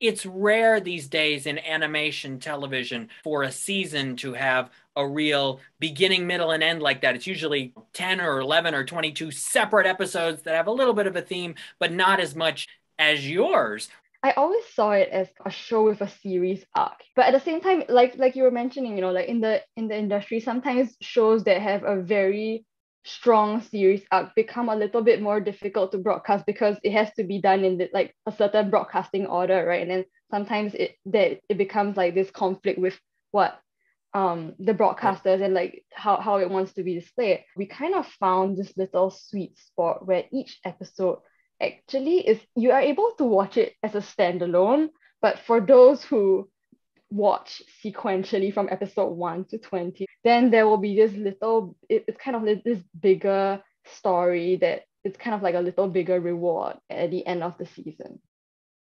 it's rare these days in animation television for a season to have a real beginning, middle, and end like that. It's usually 10 or 11 or 22 separate episodes that have a little bit of a theme, but not as much as yours. I always saw it as a show with a series arc. But at the same time, like like you were mentioning, you know, like in the in the industry, sometimes shows that have a very strong series arc become a little bit more difficult to broadcast because it has to be done in the, like a certain broadcasting order, right? And then sometimes it that it becomes like this conflict with what um the broadcasters and like how, how it wants to be displayed. We kind of found this little sweet spot where each episode actually is you are able to watch it as a standalone, but for those who watch sequentially from episode 1 to 20 then there will be this little it, it's kind of this bigger story that it's kind of like a little bigger reward at the end of the season